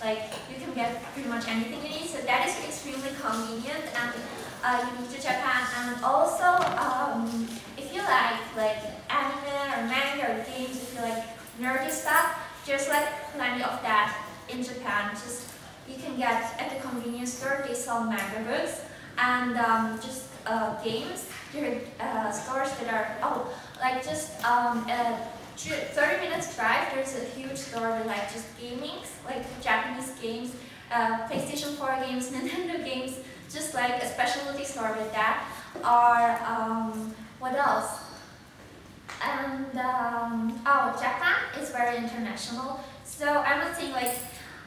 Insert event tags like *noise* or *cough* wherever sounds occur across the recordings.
Like you can get pretty much anything you need, so that is extremely convenient and uh, unique to Japan. And also, um, if you like like anime or manga or games, if you like nerdy stuff, there's like plenty of that in Japan. Just you can get at the convenience store. They sell manga books and um, just uh, games. There are uh, stores that are oh like just um, 30 minutes drive. There's a huge store with like just gamings, like Japanese games, uh, PlayStation 4 games, *laughs* Nintendo games. Just like a specialty store with that. Or um, what else? And um, oh, Japan is very international. So I would think like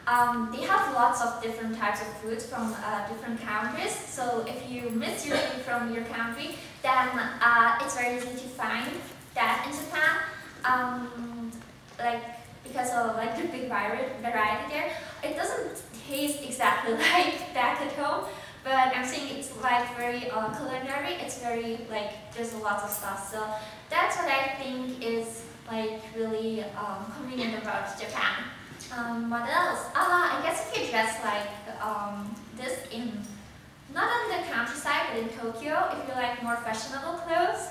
um, they have lots of different types of foods from uh, different countries. So if you miss your food from your country, then uh, it's very easy to find that in Japan. Um, like because of like the big variety there, it doesn't taste exactly *laughs* like back at home. But I'm saying it's like very uh, culinary. It's very like there's a lot of stuff. So that's what I think is like really um, convenient about Japan. Um, what else? Ah, I guess if you dress like um, this in not on the countryside but in Tokyo, if you like more fashionable clothes,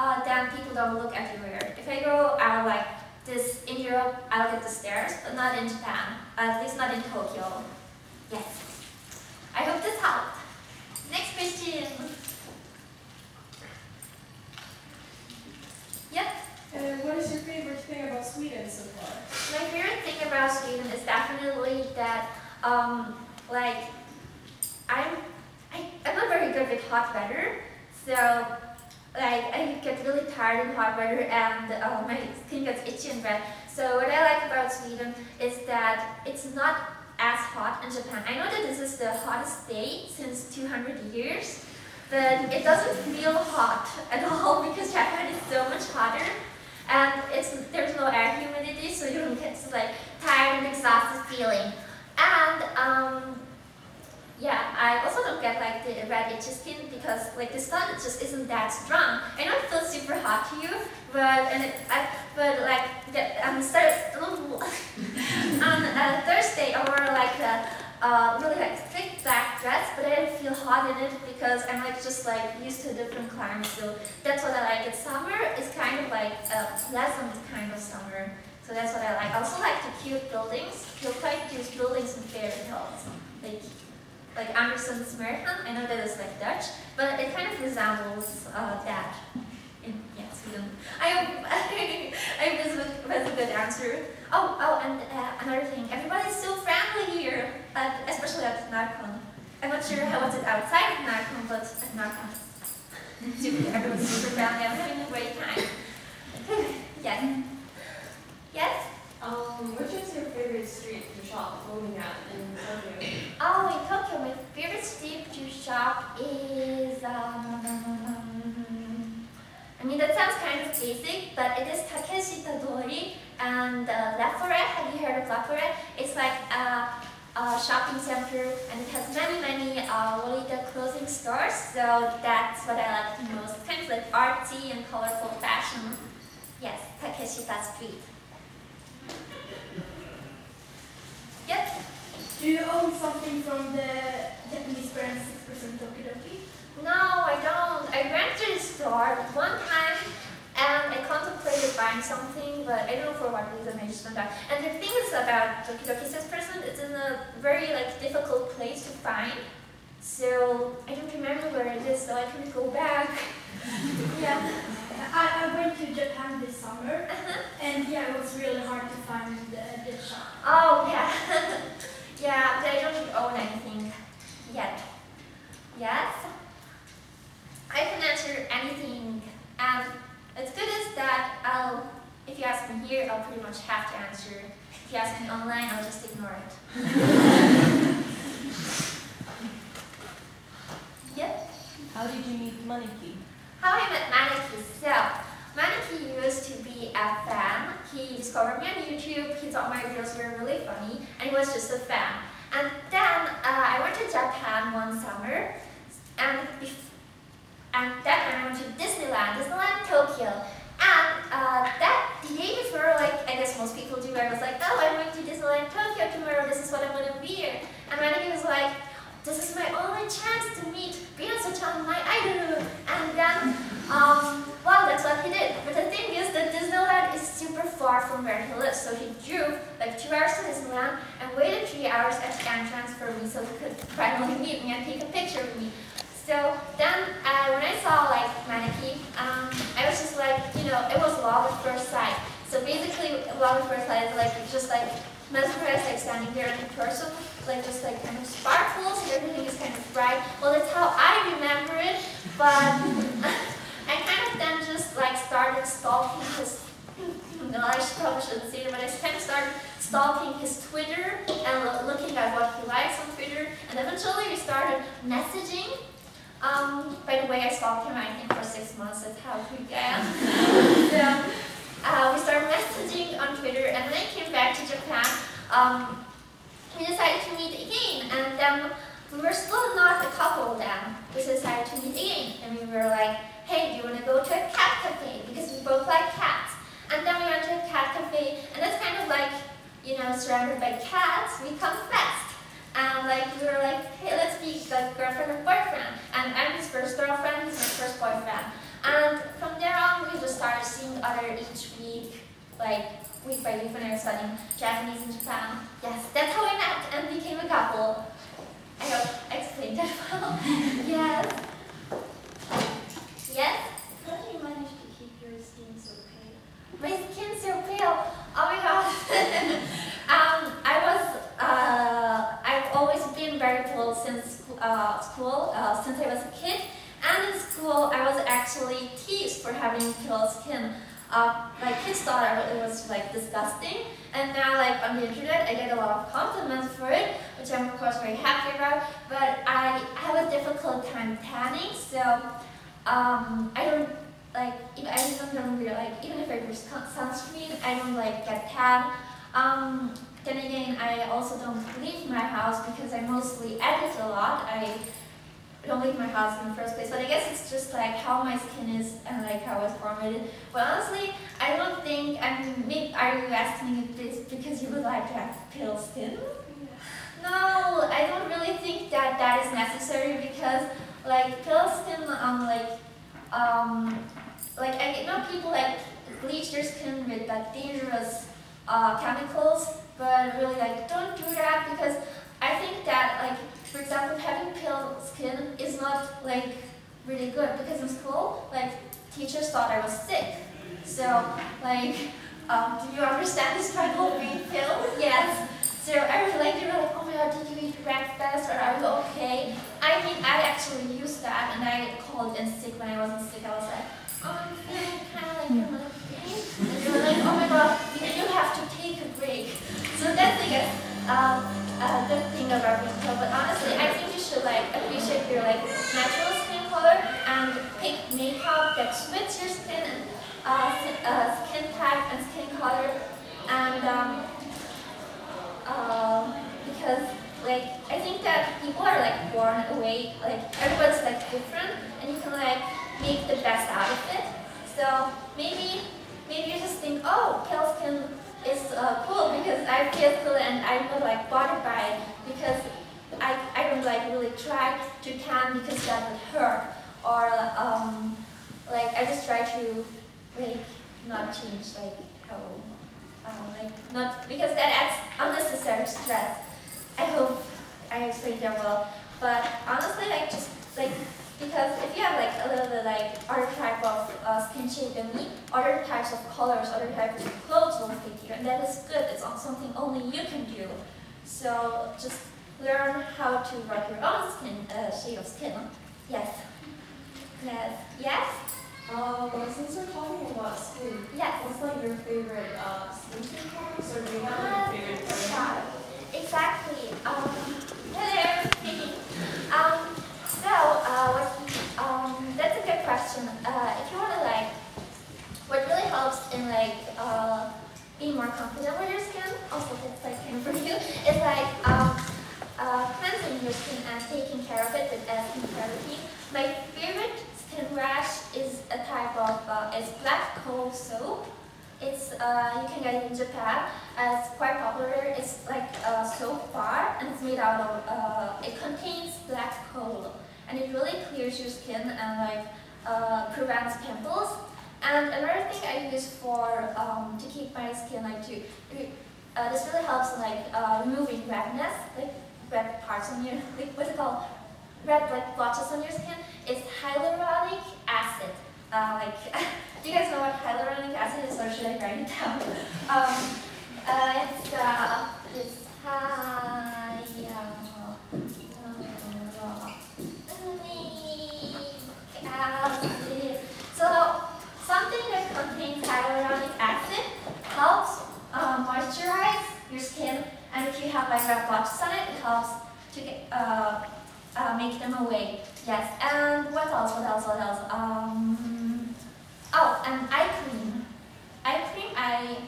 uh, then people don't look weird. If I go out like this in Europe, I'll get the stares, but not in Japan. At least not in Tokyo. Yes. I hope this helped. Next question. Yep. Uh, what is your favorite thing about Sweden so far? My favorite thing about Sweden is definitely that, um, like, I'm, I, I'm not very good with hot weather, so, like, I get really tired in hot weather and uh, my skin gets itchy and red. So what I like about Sweden is that it's not as hot in Japan. I know that this is the hottest state since 200 years, but it doesn't feel hot *laughs* at all because Japan is so much hotter and it's there's no air humidity, so you don't get this like tired and exhausted feeling. And um, yeah, I also don't get like the red itchy skin because like the sun just isn't that strong. I know it feels super hot to you, but and it, I, but like the, um, *laughs* on uh, Thursday I wore like a uh, really like thick black dress, but I didn't feel hot in it because I'm like just like used to a different climate. So that's what I like. It's summer is kind of like a pleasant kind of summer. So that's what I like. I also like the cute buildings. You'll quite cute buildings in fairy tales. Like like Andersen's Marathon. I know that is like Dutch, but it kind of resembles uh, that. In, yeah, Sweden. *laughs* I *laughs* I hope this was a good answer. Oh, oh, and uh, another thing. Everybody's so friendly here, uh, especially at Närcon. I'm not sure how was it outside of Närcon, but at Närcon, *laughs* everyone's super friendly. I'm having a great time. yes. Yes. Um, which is your favorite street shop at in Tokyo? *coughs* Oh, in Tokyo, my favorite street shop is, um, I mean, that sounds kind of basic, but it is Takeshita Dori and uh, Have you heard of La It's like a, a, shopping center, and it has many, many uh, Lolita clothing stores, so that's what I like the most. Kind of like artsy and colorful fashion. Yes, Takeshita Street. Yep. Do you own something from the Japanese brand 6% Dokidoki? No, I don't. I went to the store one time and I contemplated buying something, but I don't know for what reason I just went out. And the thing is about Dokidoki 6%, it's in a very like difficult place to find. So I don't remember where it is, so I can go back. *laughs* yeah. I, I went to Japan this summer, Uh-huh. and yeah, it was really hard to find the, the shop. Oh yeah. *laughs* yeah, they don't own anything yet. Yes. I can answer anything. And it's good is that I'll if you ask me here, I'll pretty much have to answer. If you ask me online, I'll just ignore it. *laughs* yep. How did you meet Manaki? How I met Manaki. So, Manaki used to be a fan. He discovered me on YouTube. He thought my videos were really funny, and he was just a fan. And then uh, I went to Japan one summer, and and then I went to Disneyland, Disneyland Tokyo. And uh, that the day before, like I guess most people do, I was like, oh, I'm going to Disneyland Tokyo tomorrow. This is what I'm gonna wear. And Manaki was like, this is my only chance to meet Venus-chan, my idol. And then, um, well, that's what he did. But the thing is that Disneyland is super far from where he lives, so he drove like two hours to Disneyland and waited three hours at the entrance for me so he could finally meet me and take a picture with me. So then, uh, when I saw like Manaki, um, I was just like, you know, it was love at first sight. So basically, love at first sight is like just like mesmerized, like standing there in person, like just like kind of sparkles, and everything is kind of bright. Well, that's how I remember it, but *laughs* I kind of then just like started stalking his. *laughs* No, I probably shouldn't say it, but I kind of started stalking his Twitter and looking at what he likes on Twitter, and eventually we started messaging. Um, by the way, I stalked him, I think, for six months. That's how quick I am. Uh, we started messaging on Twitter, and when I came back to Japan, um, we decided to meet again. And then we were still not a couple then. We decided to meet again, and we were like, "Hey, do you want to go to a cat cafe? Because we both like cats." And then we went to a cat cafe, and it's kind of like, you know, surrounded by cats. We confessed. And like we were like, hey, let's be like girlfriend and boyfriend. And I'm his first girlfriend, he's my first boyfriend. And from there on, we just started seeing other each week, like week by week when I was studying Japanese in Japan. Yes, that's how we met and became a couple. I hope I explained that well. *laughs* yes. Yes. How do you manage to keep your skin so pale? My skin so pale. Oh my god. *laughs* um, I was, uh, I've always been very pale since uh, school, uh, since I was a kid. And in school, I was actually teased for having pale skin. Uh, my kids thought it was like disgusting, and now like on the internet, I get a lot of compliments for it, which I'm of course very happy about. But I have a difficult time tanning, so um, I don't like I even don't really like even if I use sunscreen, I don't like get tan. Um, then again, I also don't leave my house because I mostly edit a lot. I don't leave my house in the first place, but I guess it's just like how my skin is and like how it's formatted. But honestly, I don't think. I mean, maybe are you asking me this because you would like to have pale skin? No, I don't really think that that is necessary because like pale skin on like um like I know people like bleach their skin with like dangerous uh, chemicals, but really like don't do that because I think that like for example having pale skin is not like really good because in school like teachers thought I was sick. So like um, do you understand the struggle of being pale? Yes. So I was like, they were like, oh my god, did you eat breakfast or are you okay? I mean, I actually used that and I called in sick when I wasn't sick. I was like, oh, I'm feeling kind of like. And they were like, oh my god, you have to take a break. So that's, I guess, um, a good thing about pale. But honestly, I think you should like appreciate your like natural skin color and pick makeup that suits your skin and uh, uh, skin type and skin color. And um, um, because like I think that people are like born away, like everyone's like different, and you can like make the best out of it. So maybe maybe you just think, oh, pale skin is uh, cool because I feel cool and I'm not like bothered by it because I I don't like really try to tan because that would hurt or um like I just try to like not change like how uh, like not because that adds unnecessary stress. I hope I explained that well. But honestly, like just like because if you have like a little bit like other type of uh, skin shape than me, other types of colors, other types of clothes will fit you, and that is good. It's something only you can do. So just learn how to rock your own skin uh, shade of skin. Yes. Yes. Yes. Um, since we're talking about skin, Yes. what's like your favorite uh, skincare products, or do you have Ah, like a favorite brand? Exactly. Um, hello. um, so, uh, what, um, that's a good question. Uh, if you want to like, what really helps in like, uh, being more confident with your skin, also that's like kind of for you, is like, um, uh, cleansing your skin and taking care of it with skincare routine. My favorite skin rash is a type of, uh, it's black coal soap. It's, uh, you can get it in Japan. Uh, it's quite popular. It's like a soap bar and it's made out of, uh, it contains black coal and it really clears your skin and like uh, prevents pimples. And another thing I use for, um, to keep my skin like to, uh, this really helps like uh, removing redness, like red parts on your, *laughs* like what's it called? Red like blotches on your skin. It's hyaluronic acid. Uh, like, *laughs* do you guys know what hyaluronic acid is, or should I write it down? *laughs* Um, uh, it's uh, it's hyaluronic acid. So something that contains hyaluronic acid helps uh, moisturize your skin, and if you have like red blotches on it, it helps to get, uh, uh, make them away. Yes, and what else? What else? What else? Um, oh, and eye cream. Eye cream. I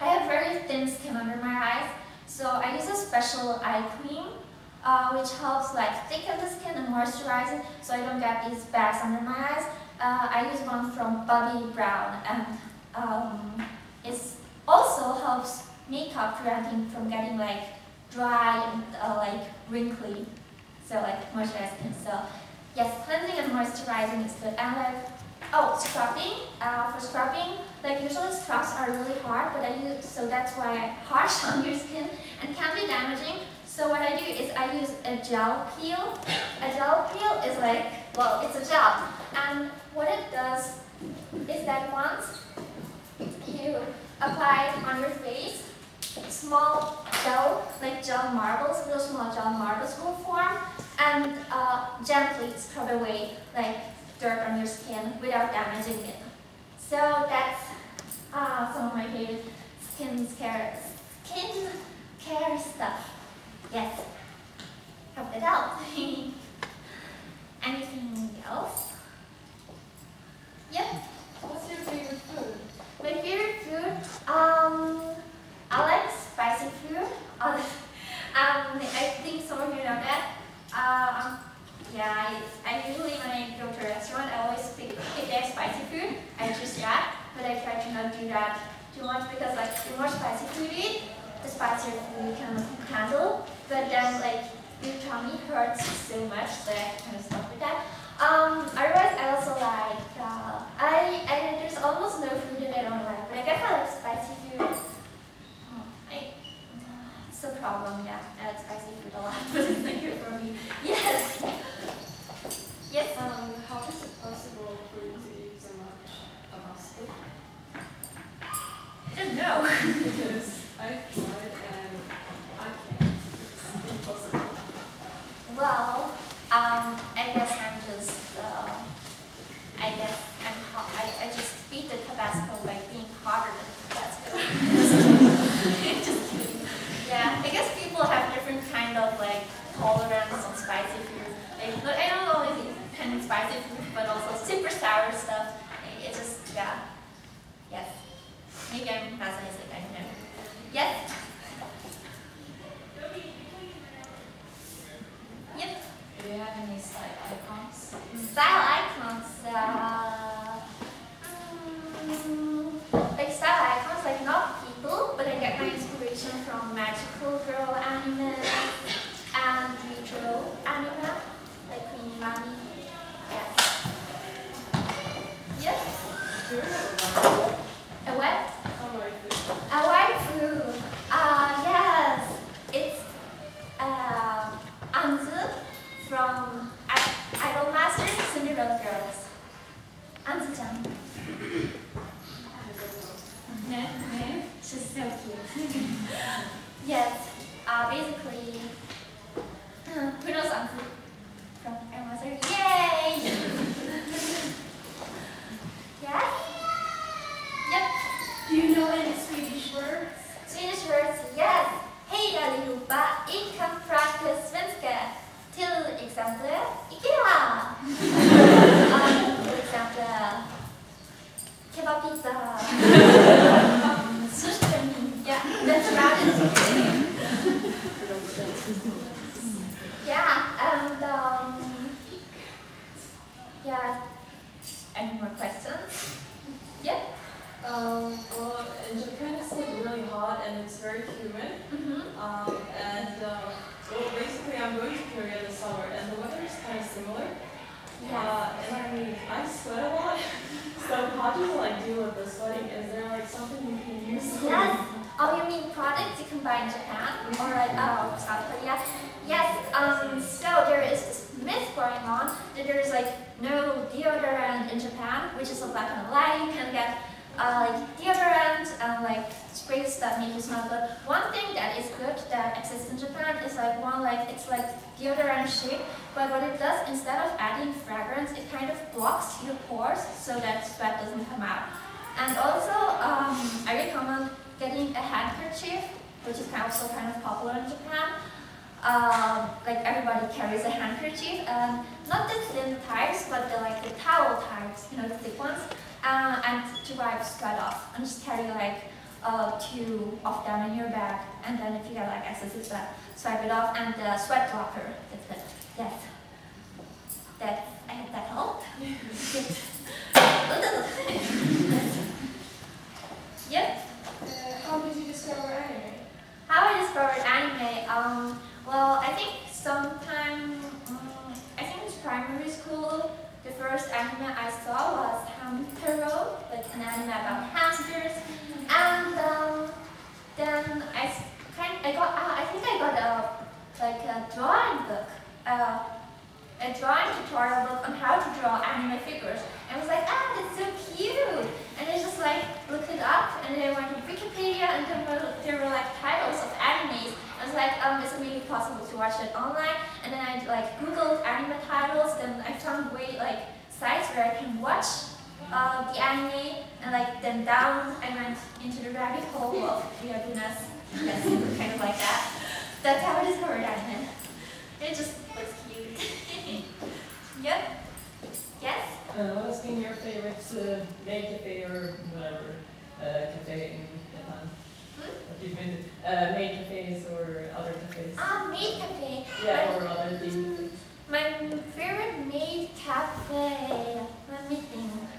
I have very thin skin under my eyes, so I use a special eye cream, uh, which helps like thicken the skin and moisturize it, so I don't get these bags under my eyes. Uh, I use one from Bobbi Brown, and um, it also helps makeup preventing from getting like dry and uh, like wrinkly. So like moisturized skin. So yes, cleansing and moisturizing is good. And like oh, scrubbing. Uh, for scrubbing, like usually scrubs are really hard, but I use so that's why harsh *laughs* on your skin and can be damaging. So what I do is I use a gel peel. A gel peel is like well, it's a gel, and what it does is that once you apply it on your face, small gel, like gel marbles, little small gel marbles will form and uh, gently scrub away like dirt on your skin without damaging it. So that's uh, some of my favorite skin care, skin care stuff. Yes. Hope that helps. Anything else? Yep. What's your favorite food? My favorite food, um, I like spicy food. *laughs* Um, I think some of you know that. Um, yeah, I, I usually when I go to a restaurant, I always pick if have spicy food, I choose that. But I try to not do that too much because like the more spicy food you eat, the spicier food you can handle. But then like your tummy hurts so much that I kind of stop with that. Um, otherwise, I also like, uh, I, I, there's almost no food that I don't like, but I I like spicy food. Oh, I, it's a problem, yeah, I like spicy food a lot, *laughs* but it's not good for me. Yes. Yes. Um, how is it possible for you to eat so much pasta? I don't know. *laughs* Because I've tried and I can't. It's impossible. Well, um, I guess I'm just, uh, I guess I'm, I, I just beat the Tabasco by being hotter than Tabasco. *laughs* just kidding. Yeah, I guess people have different kind of like tolerance on spicy food. Like, I don't always eat kind of spicy food, but also super sour stuff. It just, yeah, yes. Maybe I'm pessimistic, I don't know. Yes? Sala! That is good that exists in Japan is like one like it's like deodorant shape, but what it does instead of adding fragrance, it kind of blocks your pores so that sweat doesn't come out. And also, um, I recommend getting a handkerchief, which is kind of also kind of popular in Japan. Um, like everybody carries a handkerchief, and not the thin types, but the like the towel types, you know, the thick ones, uh, and to wipe sweat off. And just carry like uh, two of them in your bag, and then if you get like excessive sweat, swipe it off, and the sweat blocker. That's it. Yes. That I hope that helped. *laughs* *laughs* yep. Uh, how did you discover anime? How I discovered anime? Um, well, I think sometime, um, I think it's primary school. The first anime I saw was Hamtaro, like an anime about hamsters. And um, then I kind, I got, uh, I think I got a like a drawing book, uh, a drawing tutorial book on how to draw anime figures. And I was like, ah, that's so cute. And I just like looked it up, and then I went to Wikipedia, and then there were- there were like titles of animes. I was like, um, is it maybe possible to watch it online? And then I like Googled anime titles, then I found way like sites where I can watch uh, the anime, and like then down I went into the rabbit hole of weirdness. Yes, kind of like that. That's how I discovered anime. It just looks cute. *laughs* yep. Yes. Uh, what has been your favorite uh, cafe or whatever uh, cafe in Japan? Hmm? Have you been uh, maid cafes or other cafes? Ah, maid cafe. Yeah, or other things. My favorite maid cafe. Let me think.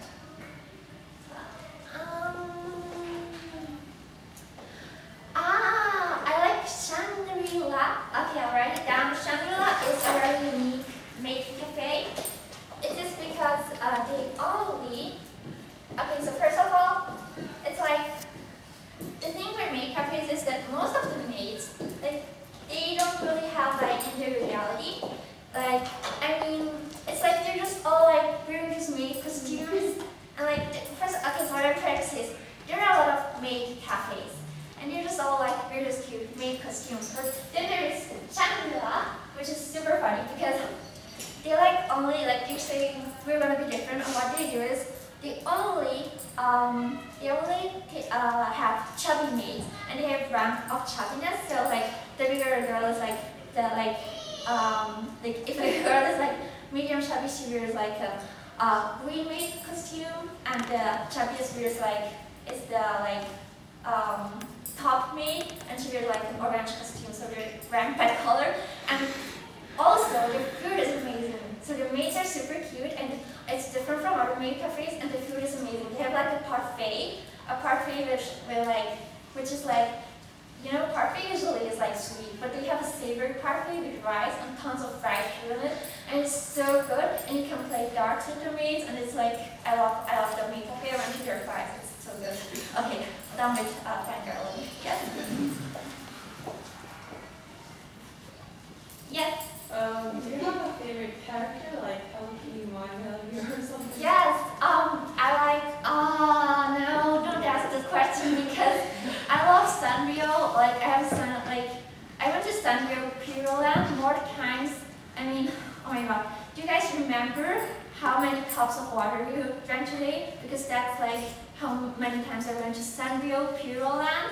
Many cups of water you drank today? Because that's like how many times I went to Sanrio Puroland.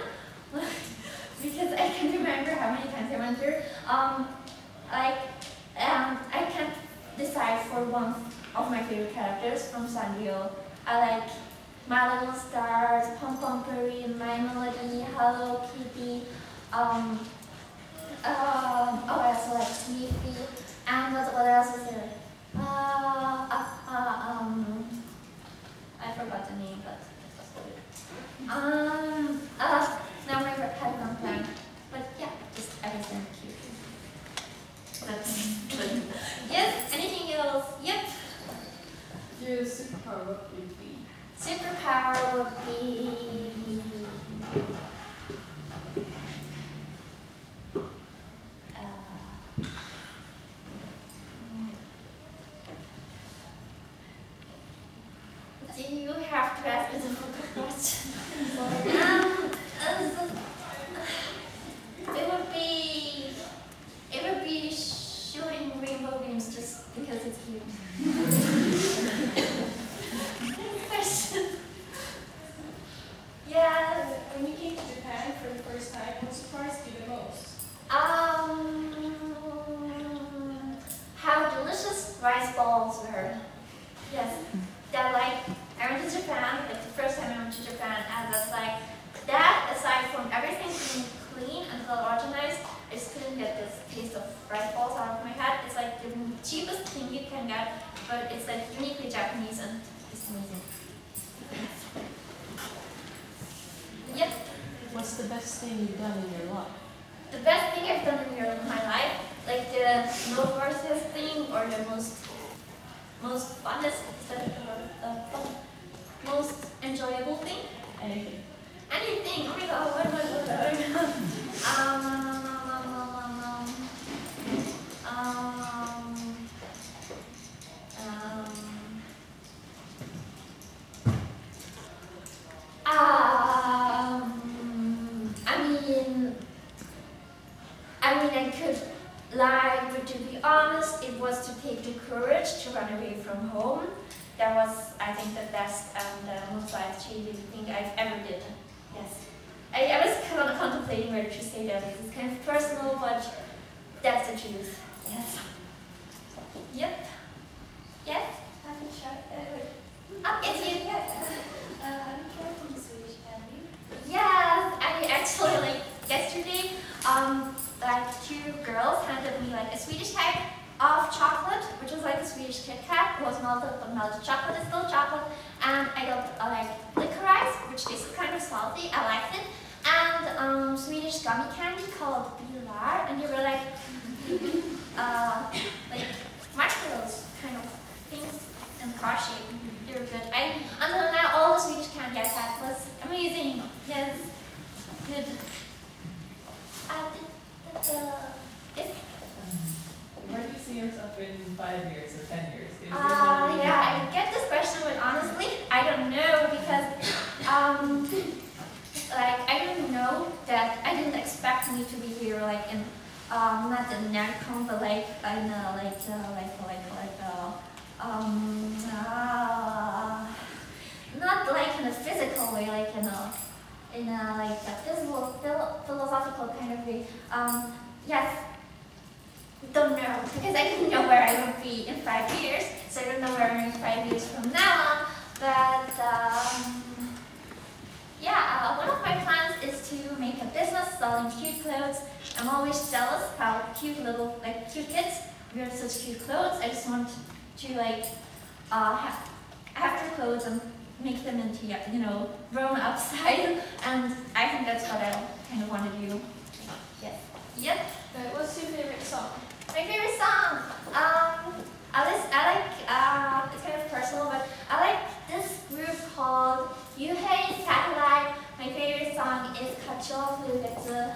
because I can't remember how many times I went there. Um, like, um, I can't decide for one of my favorite characters from Sanrio. I like My Little Stars, Pompompurin, My Melody, Hello Kitty, um, um, oh, I also like Sneaky, and what, what else is there? Uh, uh, uh, um, I forgot the name, but it was good. Um, uh, now I had one plan, but yeah, just everything cute. That's good. yes, anything else? Yep. Your superpower would be? Superpower would be... the most worstest thing or the most most funnest, most enjoyable thing? Anything? Anything. Oh my god, um, I mean, I mean, I could lie, but to be honest, it was to take the courage to run away from home. That was, I think, the best and the most life-changing thing I've ever did. Yes. I, I was kind of contemplating whether to say that because it's kind of personal, but that's the truth. Yes. Yep. Yes? Have you tried uh, wait. Oh, it's you. Uh, have you tried from Swedish candy? Yes, I actually like yesterday, um, like two girls handed me like a Swedish type of chocolate, which was like a Swedish Kit Kat. It was melted, but melted chocolate is still chocolate. And I got uh, like licorice, which tasted kind of salty. I liked it. And um, Swedish gummy candy called Bilar, and they were like, *laughs* uh, like marshmallows kind of things in car shape. They were good. I until now all the Swedish candy I've had was amazing. Yes, good. Where do you see yourself in five years or ten years? Is uh, yeah, I get this question, but honestly, I don't know because, um, like, I don't know that I didn't expect me to be here, like, in, um, not in Närcon, but like, in a, like, uh, like, like, like, uh, um, uh, not like in a physical way, like in a, in a, like, a physical, phil- Um, yes, don't know because I didn't know where I would be in five years, so I don't know where I'm in five years from now on. But um, yeah, uh, one of my plans is to make a business selling cute clothes. I'm always jealous how cute little like cute kids wear such cute clothes. I just want to like uh, have, their clothes and make them into you know grown up *laughs* style, and I think that's what I kind of want to do. Yep. What's your favorite song? My favorite song. Um, I like, I like uh, it's kind of personal, but I like this group called You Yuhei Satellite. My favorite song is Kachou Fuugetsu,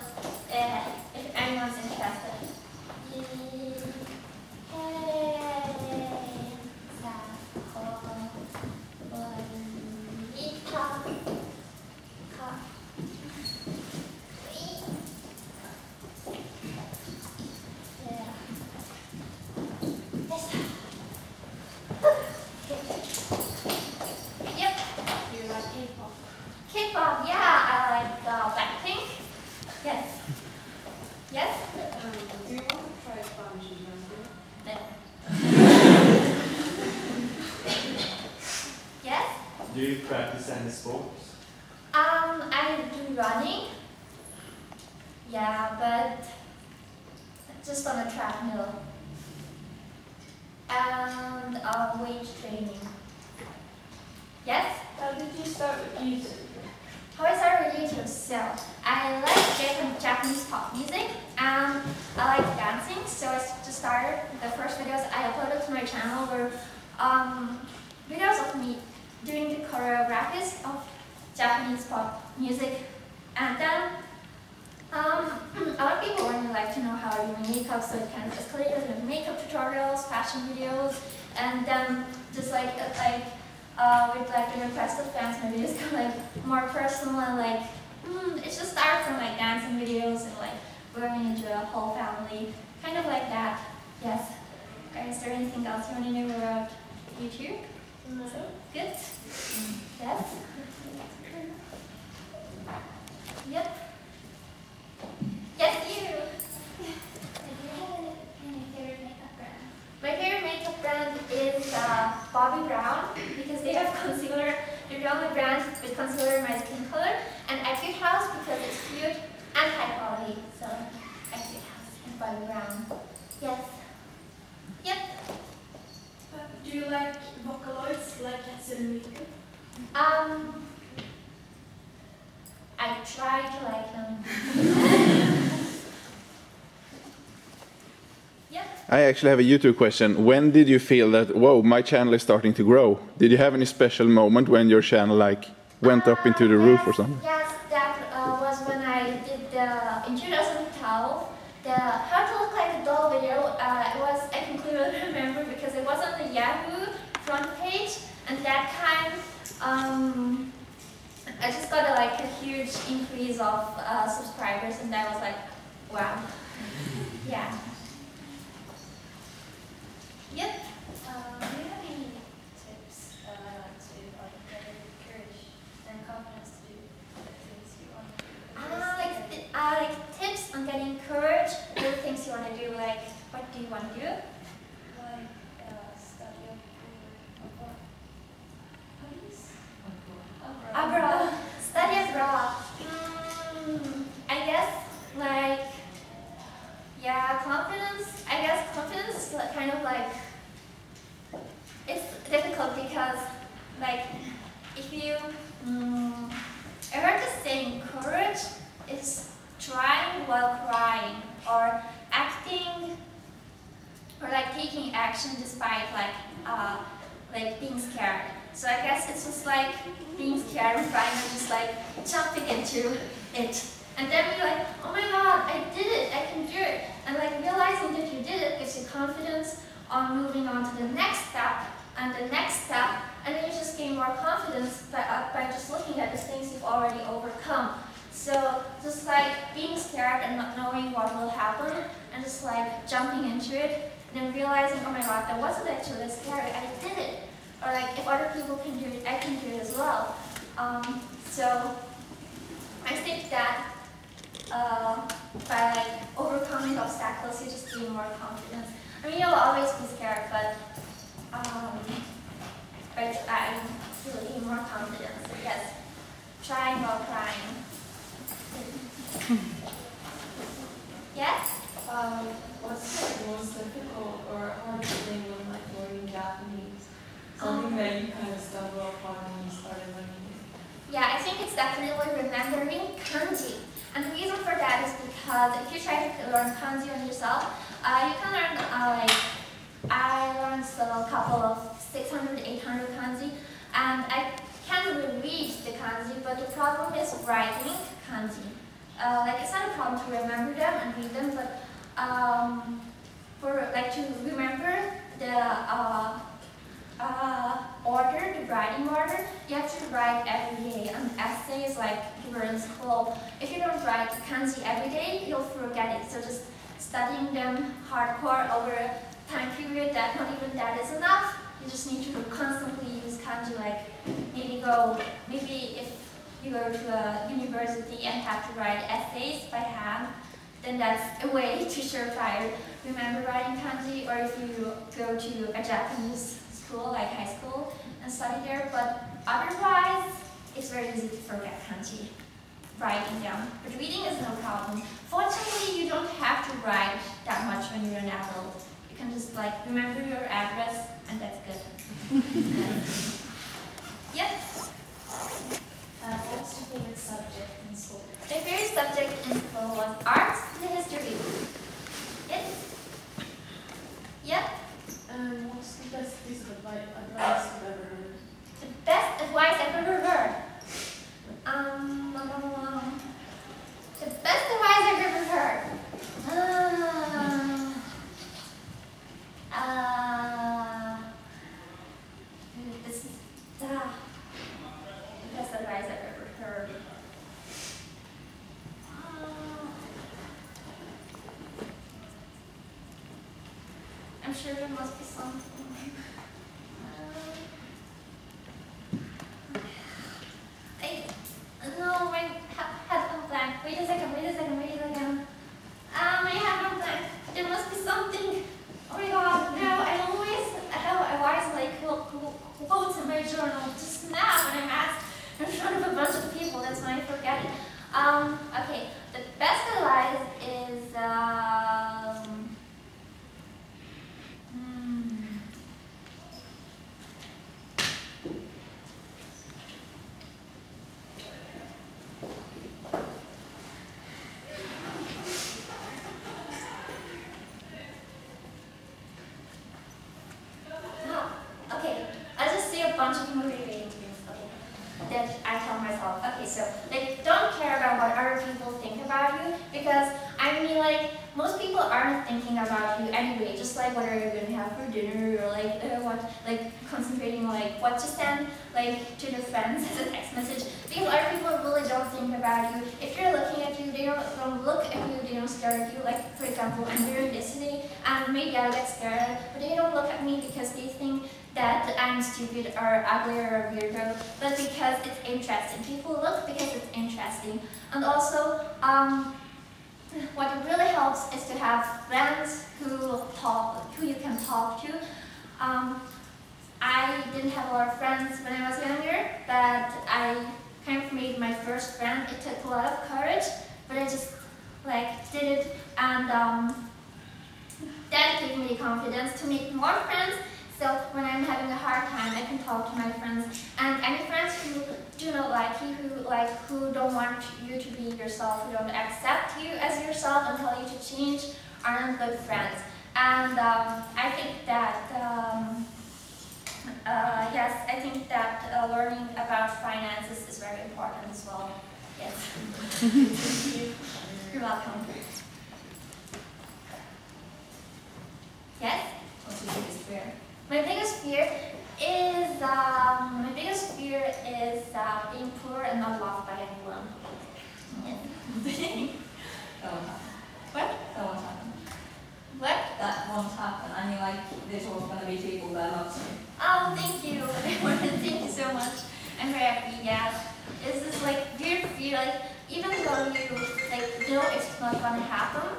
uh, if anyone's interested. Yuhei Satellite. Ka- Yeah. Yep. Do you like K-pop? K-pop, yeah, I like uh, Blackpink. Yes. Yes. Um, do you want to try Spanish No. Yes. Do you practice any sports? Um, I do running. Yeah, but just on a treadmill. And uh, weight training. Yes. How did you start with music? How I started with YouTube, so I like Japanese pop music and I like dancing, so I just started, the first videos I uploaded to my channel were um, videos of me doing the choreographies of Japanese pop music. And then um, *clears throat* a lot of people really like to know how to do makeup, so it kind of escalated into makeup tutorials, fashion videos, and then just like uh, like uh, with like the request of fans, my videos got like more personal and like mm, it just starts from like dancing videos and like growing into a whole family, kind of like that. Yes. Is there anything else you want to know about YouTube? Good. Yes. Yep. Yes, you. My favorite makeup brand is uh, Bobbi Brown because they have concealer. They're the only brand with concealer in my skin color. And Etude House because it's cute and high quality. So Etude House and Bobbi Brown. Yes. Yep. Uh, do you like Vocaloids like Hatsune Miku? Um, I try to like them. *laughs* yep. I actually have a YouTube question. When did you feel that, whoa, my channel is starting to grow? Did you have any special moment when your channel like went up into the roof or something? Yes, that uh, was when I did the, in 2012, the How to Look Like a Doll video. Uh, it was, I can clearly remember because it was on the Yahoo front page, and that time, um, I just got a, like a huge increase of uh, subscribers, and I was like, wow. *laughs* Yeah. Yep. Um, do you have any tips uh, to like getting courage and confidence to do the things you want to do? Uh, like, uh, like tips on getting courage, do the things you want to do, like what do you want to do? If you don't write kanji every day, you'll forget it. So just studying them hardcore over a time period that not even that is enough. You just need to constantly use kanji. Like maybe go, maybe if you go to a university and have to write essays by hand, then that's a way *laughs* to surefire remember writing kanji. Or if you go to a Japanese school, like high school, and study there. But otherwise, it's very easy to forget kanji, writing down. But reading is no problem. Fortunately, you don't have to write that much when you're an adult. You can just like remember your address, and that's good. *laughs* yep. Uh, what's your favorite subject in school? My favorite subject in school was art and history. Yes. Yep. And what's the best piece of advice, you've ever heard? The best advice you've ever heard? Um, the best advice I've ever heard. This is the best advice I've ever heard. I'm sure there must be something. No, my headphone blank. Wait a second. Wait a second. Wait a second. Ah, my headphone blank. There must be something. Oh my god, no! I always have I always like qu- qu- quotes in my journal just now when I'm asked in front of a bunch of people. That's when I forget it. Um, okay, the best advice is um. hmm. No. Okay. I just see a bunch of motivating things. Okay. That I tell myself. Okay, so like don't care about what other people think about you because I mean like most people aren't thinking about you anyway. Just like what are you gonna have for dinner or like uh, what like concentrating like what to send like to their friends as a text message. Because other people really don't think about you. If you're looking at you, they don't, don't look at you. Like for example, I'm doing this and maybe I'll get scared, but they don't look at me because they think that I'm stupid or ugly or weirdo, but because it's interesting. People look because it's interesting. And also, um, what really helps is to have friends who talk, who you can talk to. Um, I didn't have a lot of friends when I was younger, but I kind of made my first friend. It took a lot of courage, but I just like did it, and um, that gave me confidence to make more friends. So when I'm having a hard time, I can talk to my friends. And any friends who do not like you, who like who don't want you to be yourself, who don't accept you as yourself and tell you to change, aren't good friends. And um, I think that um, uh, yes, I think that uh, learning about finances is very important as well. Yes. *laughs* You're welcome. Yes. What's your biggest fear? My biggest fear is um, my biggest fear is uh, being poor and not loved by anyone. Yes. *laughs* That won't happen. what? That won't happen. What? That won't happen. And you like, there's always going to be people that love you. Oh, thank you. *laughs* thank you so much. I'm very happy. Yeah. It's this like weird fear, like even though you like know it's not gonna happen,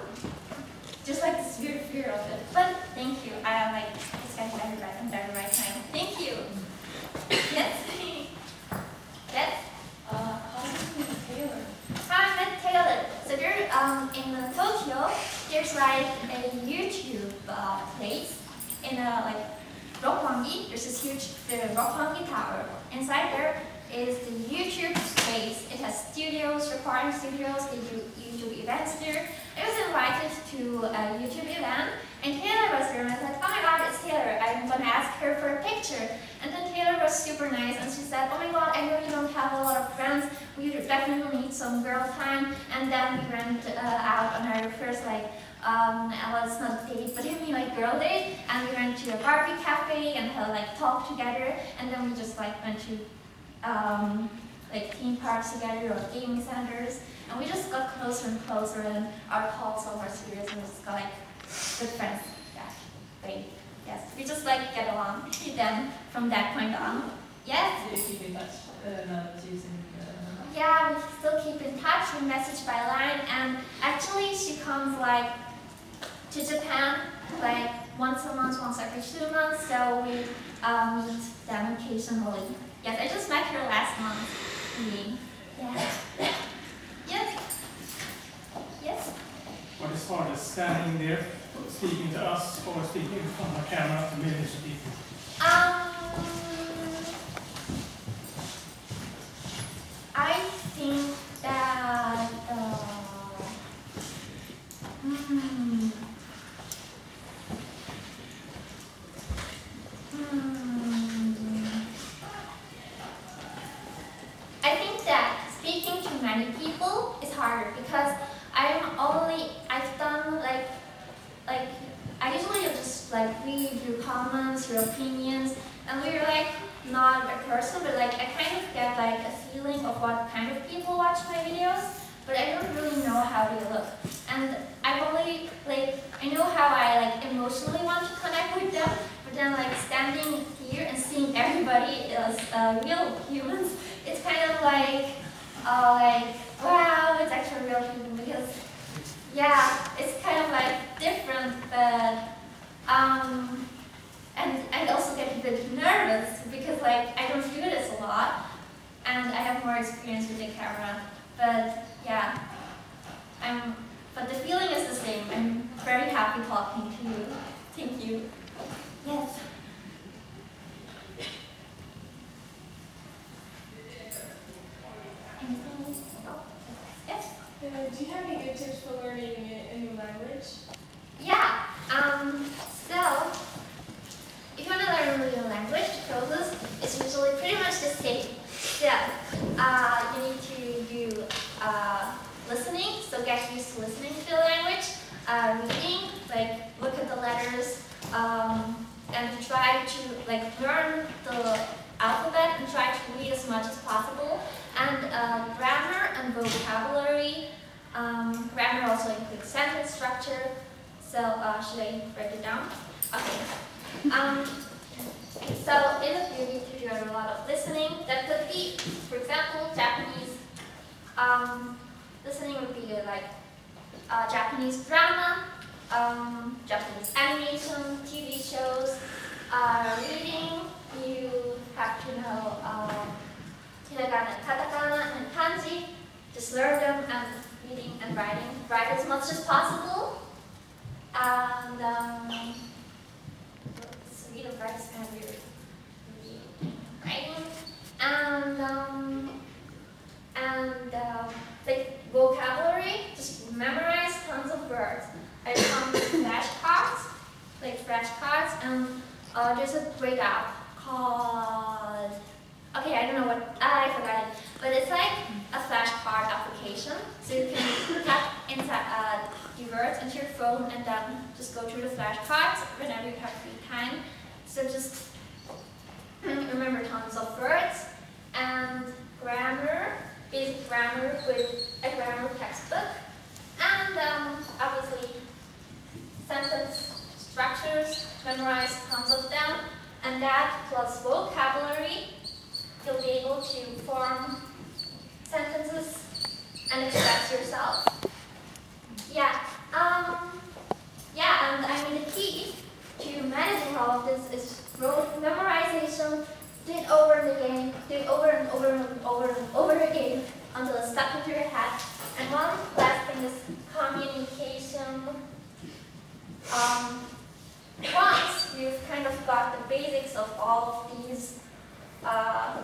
just like this weird fear of it. But thank you. I am like this guy's very right and very right time. Thank you. yes. yes. Uh, how did you meet Taylor? Hi, I'm Taylor. So there, um, in uh, Tokyo, there's like a YouTube uh, place in uh, like Roppongi. There's this huge the Roppongi Tower. Inside there is the YouTube space. It has studios, recording studios. They do YouTube events there. I was invited to a YouTube event, and Taylor was there, and I was like, oh my god, it's Taylor. I'm gonna ask her for a picture. And then Taylor was super nice, and she said, oh my god, I know you don't have a lot of friends. We definitely need some girl time. And then we went uh, out on our first like um, well, it's not date, but I mean like girl date, and we went to a Barbie cafe and had like talk together, and then we just like went to um, like theme parks together or gaming centers, and we just got closer and closer, and our talks were more serious, and we just got like good friends. Yeah, great. Yes, we just like get along. Then from that point on, yes. Do you keep in touch uh, using uh, Yeah, we still keep in touch. We message by line, and actually, she comes like to Japan like once a month, once every two months. So we um, meet them occasionally. Yes, I just met her last month. meeting. Yeah. Yes. Yes. What is harder, standing there, speaking to us, or speaking of a camera to millions of people? Uh, should I write it down? Okay. Um, so in the you need to do a lot of listening. That could be, for example, Japanese. Um, listening would be like uh, Japanese drama, um, Japanese animation, TV shows. Uh, reading, you have to know uh, hiragana, katakana, and kanji. Just learn them and reading and writing. Write as much as possible. And um, and write is kind of weird. And um, and um, like vocabulary, just memorize tons of words. I found *coughs* flashcards, like flashcards, and uh, there's a great app called. Okay, I don't know what I forgot it, but it's like a flashcard application. So you can tap inside uh, words into your phone and then just go through the flashcards whenever you have free time. So just remember tons of words and grammar, basic grammar with a grammar textbook, and um, obviously sentence structures, memorize tons of them, and that plus vocabulary, you'll be able to form sentences and express yourself. Yeah, um, yeah, and I mean the key to managing all of this is memorization, do it over and again, do it over and over and over and over again until it's stuck into your head. And one last thing is communication. Um, once you've kind of got the basics of all of these uh,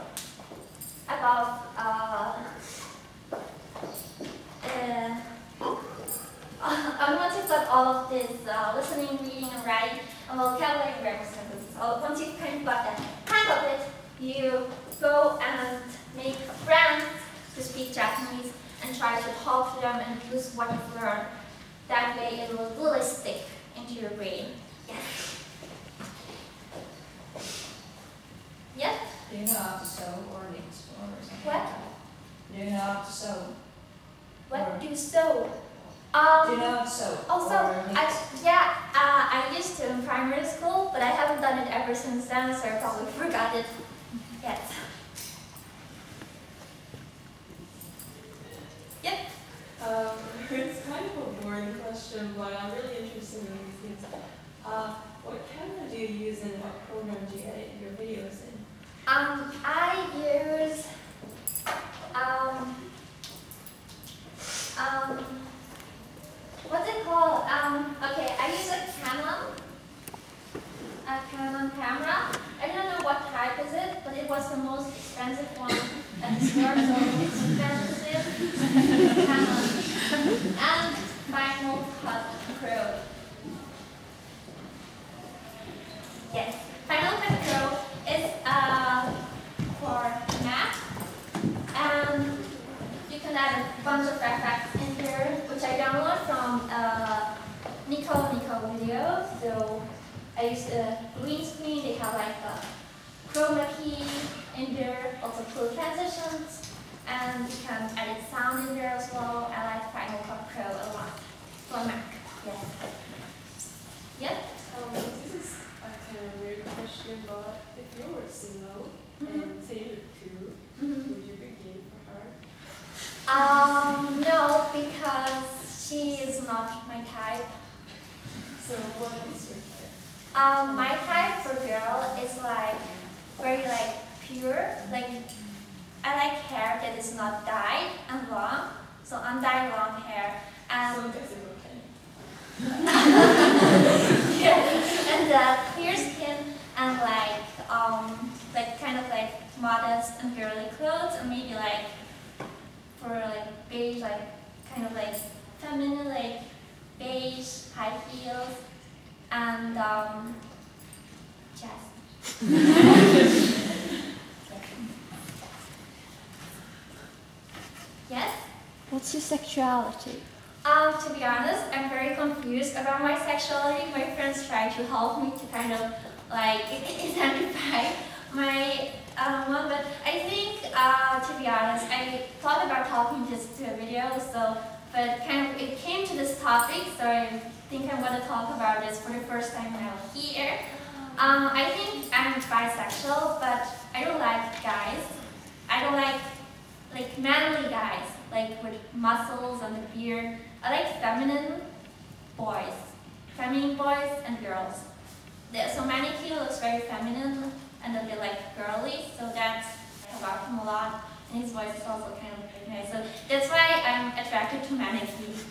about uh, uh, once you've got all of this uh, listening, reading, and writing, and vocabulary sentences, all, you've kind of got the hang of it, you go and make friends to speak Japanese and try to talk to them and use what you've learned. That way it will really stick into your brain. Yes. Yes? Do you know how to sew or knit or something? What? like that? Do you know how to sew? What do you sew? Um, Do you know how to sew? So or knit? I, yeah, uh, I used to in primary school, but I haven't done it ever since then, so I probably *laughs* forgot it. Yes. Yep. Um, *laughs* it's kind of a boring question, but I'm really interested in these things. Uh, what camera do you use and what program do you edit your videos in? Um, I use um, um, what's it called? Um, okay, I use a Canon, a Canon camera. I don't know what type is it, but it was the most expensive one at the store, so it's expensive. Canon *laughs* and Final Cut Pro. Yes, Final Cut uh, for Mac, and you can add a bunch of effects in here, which I download from uh, Nico Nico Video. So I use a green screen. They have like a chroma key in there, also cool transitions, and you can edit sound in there as well. I like Final Cut Pro a lot for Mac. Yes. Yep. Um, this is a kind of weird question, but if you were single Mhm. and say you're two, Mhm. would you be gay for her? Um, no, because she is not my type. So what is your type? Um, my type for girl is like very like pure. Like I like hair that is not dyed and long, so undyed long hair. And so this is okay. *laughs* yeah, and uh, clear skin and like um like kind of like modest and girly clothes and maybe like for like beige like kind of like feminine like beige high heels and um chest. *laughs* yes? What's your sexuality? Um, to be honest, I'm very confused about my sexuality. My friends try to help me to kind of like *laughs* identify my um, one, but I think, uh, to be honest, I thought about talking just to a video, so, but kind of it came to this topic, so I think I'm going to talk about this for the first time now here. Um, I think I'm bisexual, but I don't like guys. I don't like like manly guys, like with muscles and the beard. I like feminine boys, feminine boys and girls. So Manaki looks very feminine and a bit like girly, so that's about him a lot. And his voice is also kind of very nice. So that's why I'm attracted to Manaki.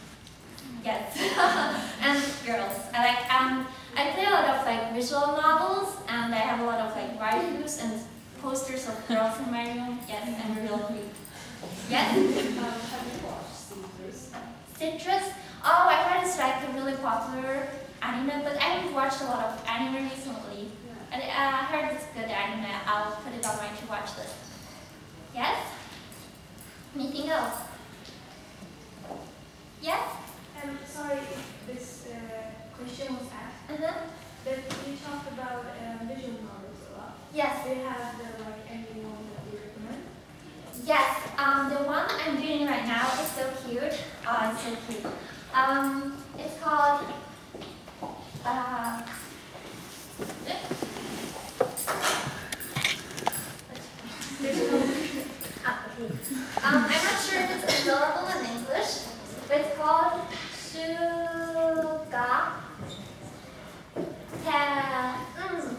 Yes, *laughs* and girls. I like um I play a lot of like visual novels and I have a lot of like waifus and posters of girls in my room. Yes, I'm real creep. Yes. Um, have you watched Caesars? Citrus. Oh, I heard it's like a really popular anime, but I haven't watched a lot of anime recently. Yeah. And uh, I heard it's good anime. I'll put it on my to watch list. Yes? Anything else? Yes? Um, sorry if this uh, question was asked, Uh-huh. but you talked about um, visual novels a lot. Yes. Do you have the, like anyone that you recommend? Yes, um, the one I'm doing right now is so cute. Oh, it's so cute. Um, it's called, uh. Um, I'm not sure if it's available in English, it's called Suga Ten. Mm.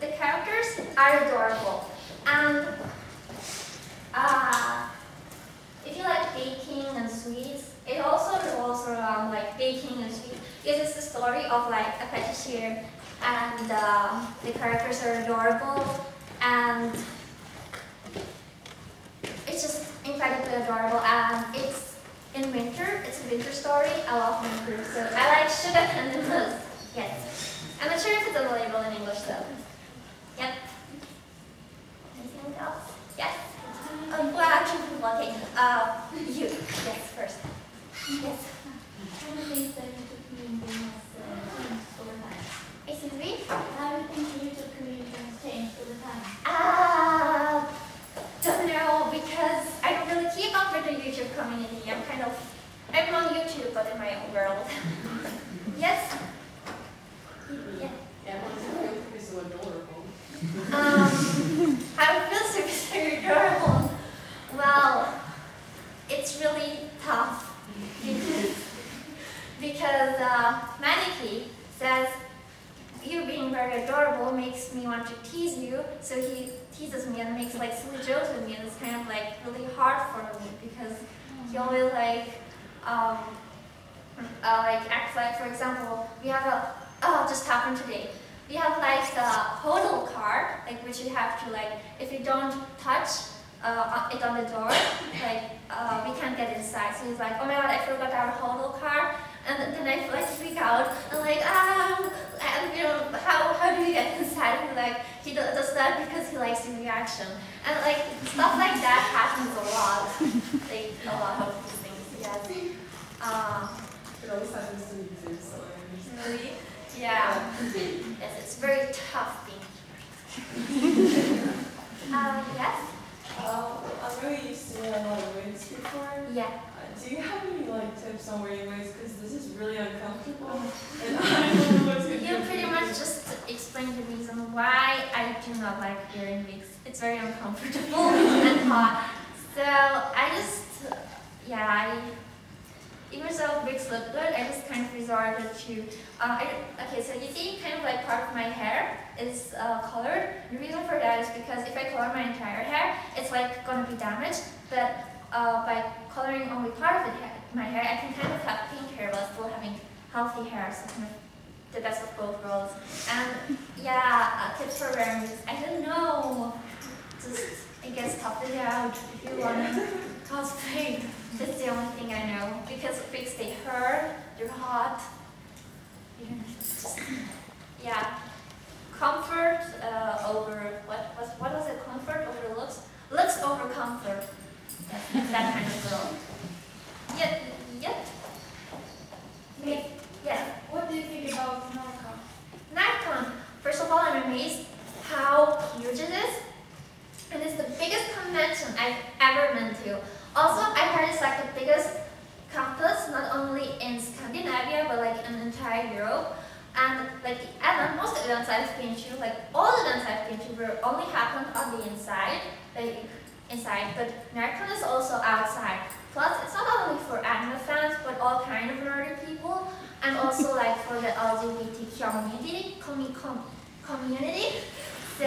The characters are adorable. And uh, if you like baking and sweets, it also revolves around like baking and sweets. It is the story of like a patissier and uh, the characters are adorable and it's just incredibly adorable and it's in winter, it's a winter story. I love winter, so I like sugar *laughs* most. Yes. I'm not sure if it's available in English though. Yep. Anything else? Yes. Um, well, actually, okay. Uh, you. Yes, first. Yes. Excuse me. How do you think YouTube time? Don't know because I don't really keep up with the YouTube community. I'm kind of, I'm on YouTube, but in my own world. yes. Yeah. Yeah, so adorable. Um, I feel super adorable. Well, it's really tough because uh, Manaki says you being very adorable makes me want to tease you. So he teases me and makes like silly jokes with me, and it's kind of like really hard for me because he always like um, uh, like acts like, for example, we have a oh, just happened today. We have like a hodl card, like which you have to like, if you don't touch uh, it on the door, like uh, we can't get inside. So he's like, oh my god, I forgot our hodl card, and then I like freak out. and like, ah, and you know, how, how do you get inside? And like, he does that because he likes the reaction. And like, stuff like that happens a lot. like, a lot of things, yes. It always happens to me too, so Really? Yeah. yes, it's very tough being here. *laughs* Um, yes? Uh, I'm really used to a lot of words before. Yeah do you have any like tips on where you? Because this is really uncomfortable, and I don't know *laughs* what to you do. Pretty much just explained the reason why I do not like wearing wigs. It's very uncomfortable *laughs* and hot. So I just, yeah, I, even though wigs look good, I just kind of resorted to. Uh, I, okay, so you see, kind of like part of my hair is uh, colored. The reason for that is because if I color my entire hair, it's like gonna be damaged. But uh, by coloring only part of the hair, my hair, I can kind of have pink hair while still having healthy hair. So kind of the best of both worlds. And yeah, uh, tips for wearing wigs. I don't know. Just, I guess, tough it out if you wanna *laughs* cosplay. That's the only thing I know. Because wigs, they hurt, they're hot. Yeah, Yeah. Comfort uh, over, what was, what was it? Comfort over looks? Looks over comfort. That, kind of girl. Yep, yep. Wait, Yeah. what do you think about Närcon? Nikon. First of all, I'm amazed how huge it is. And it's the biggest convention I've ever been to. Also, I heard it's like the biggest campus, not only in Scandinavia, but like in entire Europe. And like the event, most of the events I've been to, like all the events I've been to were only happened on the inside, like inside, but Närcon is also outside. Plus, it's not only for anime fans, but all kind of nerdy people, and also like for the LGBT community, commu- com- community. So,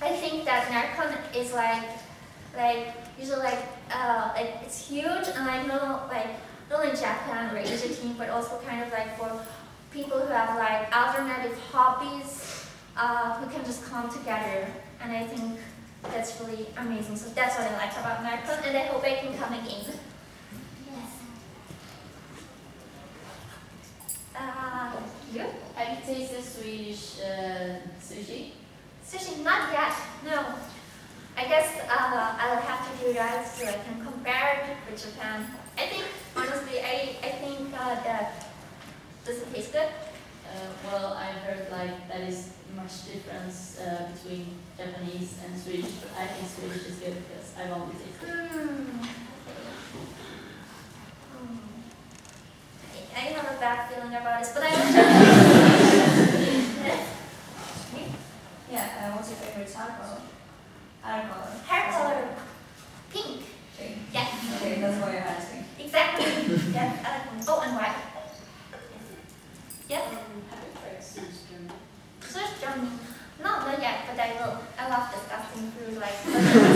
I think that Närcon is like, like usually like, uh, like it's huge and like not like not only Japan or Asia team, but also kind of like for people who have like alternative hobbies, uh, who can just come together. And I think that's really amazing. So that's what I like about Närcon, and I hope I can come again. Yes. Uh, you? Have you tasted Swedish uh, sushi? Sushi, not yet. No. I guess uh, I'll have to do that so I can compare it with Japan. I think, honestly, I, I think uh, that does it taste good? Uh, well, I've heard like that is much difference uh, between Japanese and Swedish, but I think Swedish is good because I've only tasted. it. Hmm. I have a bad feeling about this, but I. *laughs* Yes. *laughs* Yeah, uh, what's your favorite hair color? Hair color. Hair color, pink. Pink. Yes. Okay, that's why you're asking. Exactly. yes. I like pink. Oh, and white. Yes. Search Germany. No, not yet, but I will. I love discussing food like. *laughs*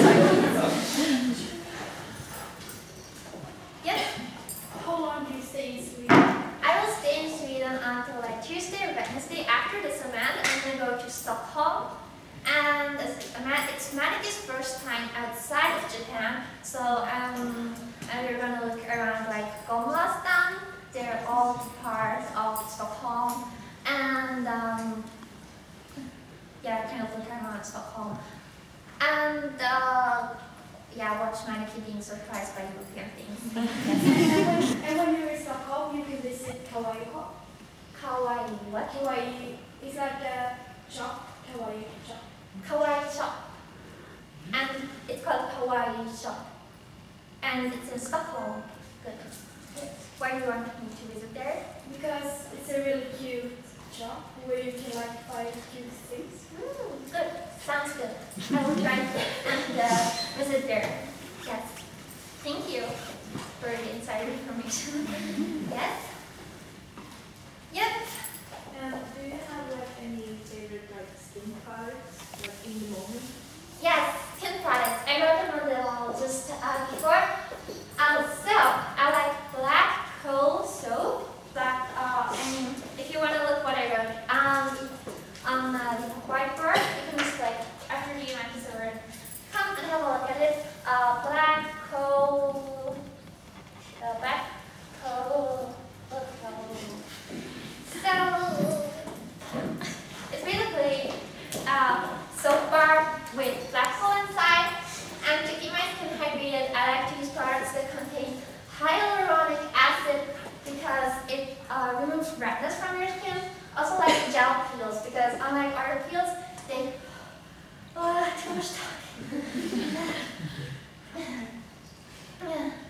because unlike other peels, they oh, too much talking. *laughs* *laughs*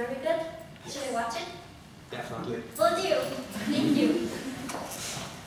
Very good. Should we watch it? Definitely. Will do. Thank you. *laughs*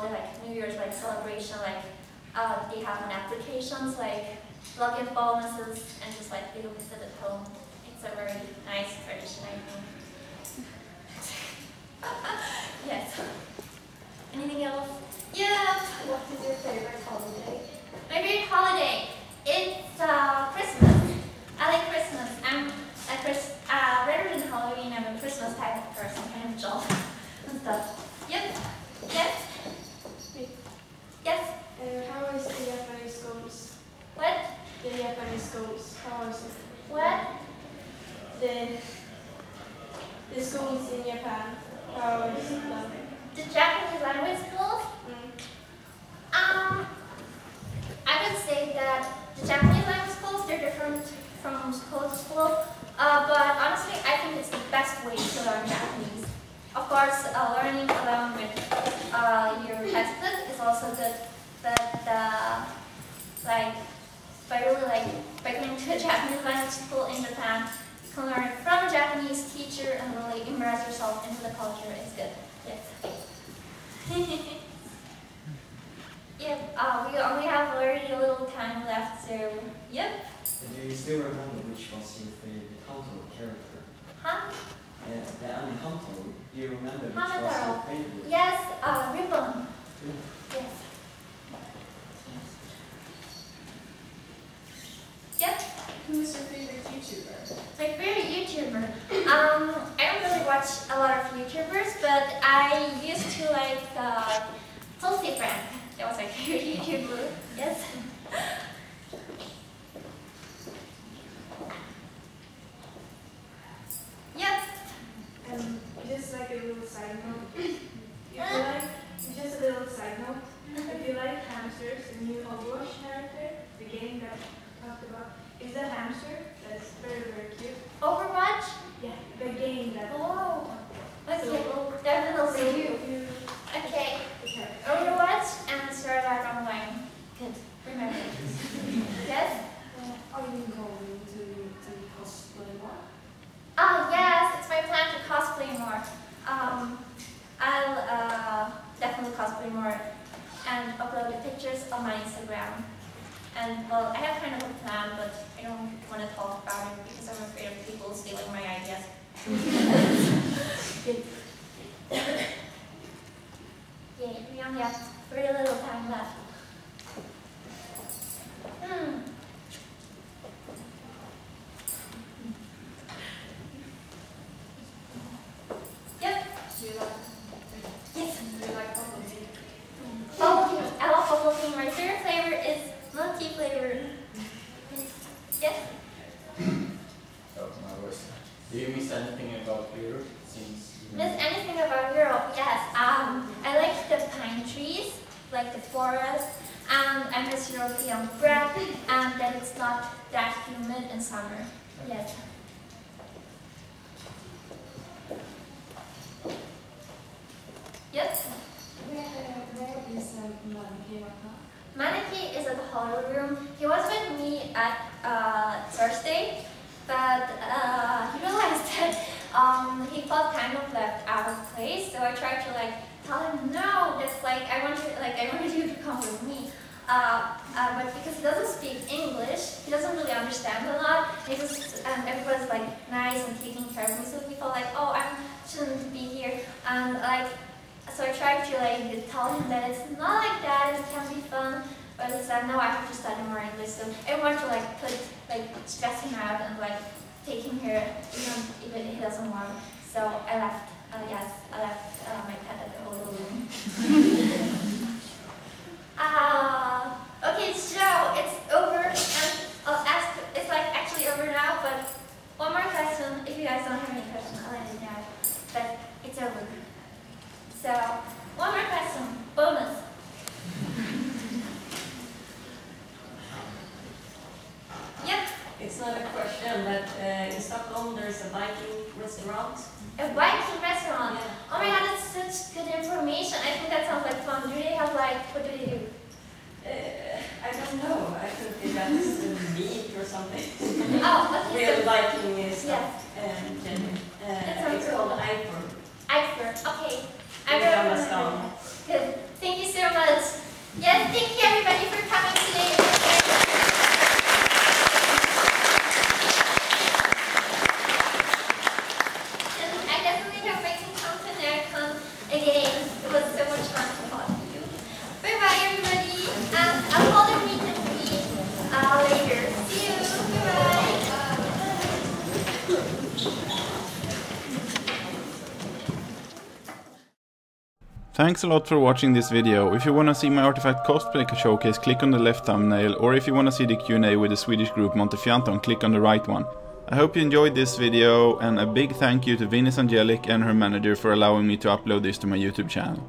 the like New Year's, like celebration, like uh, they have an applications, like login bonuses, and just like little sit at home. It's a very nice tradition, I think. *laughs* yes. Anything else? Yeah. What is your favorite holiday? My favorite holiday, it's uh, Christmas. I like Christmas. I'm a Chris uh, rather than Halloween, I'm a Christmas type of person, kind of jolly and stuff. Yep. How is the Japanese schools? What? The Japanese schools. How is it? What? The the schools in Japan. How is it? The Japanese language schools? Mm. Um, I would say that the Japanese language schools they're different from school to school. Uh, but honestly, I think it's the best way to learn Japanese. Of course, uh, learning along with uh, your textbook is also good but uh, like by really like by going to a Japanese language school in Japan, you can learn from a Japanese teacher and really immerse yourself into the culture. It's good. Yes. *laughs* yep. Uh, we uh, only have very little time left, so yep. Do you still remember which was your favorite character? Huh? Yeah, the Kanto. Do you remember which Hamtaro. was your favorite? Yes, uh, Ribbon. Yeah. Yes. Yep. Who's your favorite YouTuber? My favorite YouTuber. Um, I don't really watch a lot of YouTubers, but I used to like uh, Tulsi Frank. That was my *laughs* favorite YouTuber. Yes. Yep. Um, just like a little side note. If you *laughs* like, just a little side note. If you like hamsters, the new Overwatch character, the game that talked about, is a hamster that's very, very cute. Overwatch. Yeah, the game that. Oh. Okay. So- Definitely. So you, you, Okay. okay. Overwatch and Sword Art Online. Good. Remember. *laughs* yes. Uh, are you going to, to cosplay more? Oh yes, it's my plan to cosplay more. Um, I'll uh, definitely cosplay more and upload the pictures on my Instagram. And well, I have kind of a plan, but I don't want to talk about it because I'm afraid of people stealing my ideas. yeah, we only have very little time left. Hmm. Yep. Do you like, Yes. do you like bubble tea? Bubble tea. I love bubble tea. My favorite flavor is milk tea flavor. Yes. Oh, my voice. Do you miss anything about Europe since Miss anything about Europe? Yes. Um, I like the pine trees, like the forest, and I miss European bread, and that it's not that humid in summer. Yes. Yes. Where, where is um, Manaki is at the hotel room. He was with me at uh, Thursday, but uh, he realized *laughs* that um, he felt kind of left out of place. So I tried to like tell him, no, that's like I want you, like I wanted you to come with me. Uh, uh, but because he doesn't speak English, he doesn't really understand a lot. It was, um, everybody's like nice and taking care of me, so he felt like, oh, I shouldn't be here. And like, so I tried to like tell him that it's not like that, it can be fun. But he said, no, I have to study more English. So I want to like put, like stress him out and like take him here, even if he doesn't want. So I left. Uh, yes, I left uh, my pet at the hotel room. *laughs* uh, okay, so it's over, and I'll ask. It's like actually over now, but one more question. If you guys don't have any questions, I'll let you know. But it's over. So one more question. Bonus. Yep. It's not a question, but uh, in Stockholm there's a Viking restaurant. A Viking restaurant. Oh my god, that's such good information. I think that sounds like fun. Do they have like, what do they do? Uh, I don't know. I think that's uh, meat or something. Oh, okay, *laughs* Real Viking stuff. Yes. Um, Uh, sounds it's cool. called Eiford. Eifert. Okay. I In will Gamla remember stan. that. Good. Thank you so much. Yes, thank you everybody for coming today. And I definitely hope I can come to Närcon again. It was so much fun to talk to you. Bye bye everybody. And I'll hold a meet and greet uh, later. See you. Bye Thanks a lot for watching this video. If you wanna see my Artifact cosplay showcase, click on the left thumbnail, or if you wanna see the Q&A with the Swedish group Montefianton, click on the right one. I hope you enjoyed this video, and a big thank you to Venus Angelic and her manager for allowing me to upload this to my YouTube channel.